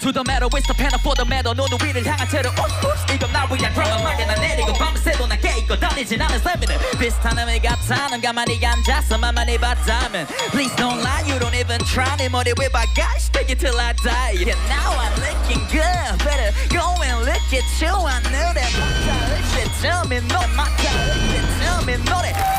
to the metal It's the pen for the metal. 너는 위를 향한 채로 Oops 이건 나 위한 드럼 하게 난 내리고 밤새도 난 깨있고 다니지 나는 슬미는 비슷한 의미 같아 넌 가만히 앉아서 만만히 봤다면 Please don't lie you don't even try 내 머리 위 바가지 take it till I die. Yeah now I'm looking good better go and look at you. I know that 맞다 으쌰 좀이 너 맞다 으쌰 좀이 너래